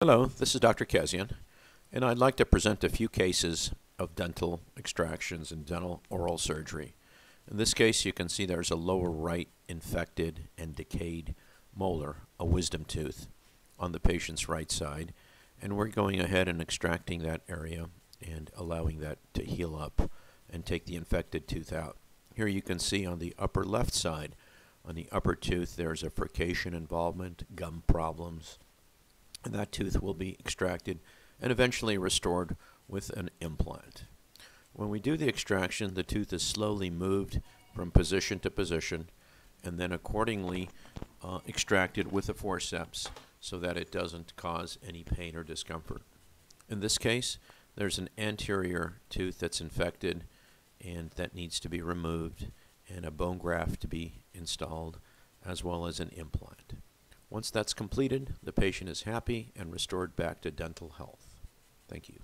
Hello, this is Dr. Kezian, and I'd like to present a few cases of dental extractions and dental oral surgery. In this case, you can see there's a lower right infected and decayed molar, a wisdom tooth, on the patient's right side, and we're going ahead and extracting that area and allowing that to heal up and take the infected tooth out. Here you can see on the upper left side, on the upper tooth, there's a furcation involvement, gum problems, and that tooth will be extracted and eventually restored with an implant. When we do the extraction, the tooth is slowly moved from position to position and then accordingly uh, extracted with the forceps so that it doesn't cause any pain or discomfort. In this case, there's an anterior tooth that's infected and that needs to be removed and a bone graft to be installed as well as an implant. Once that's completed, the patient is happy and restored back to dental health. Thank you.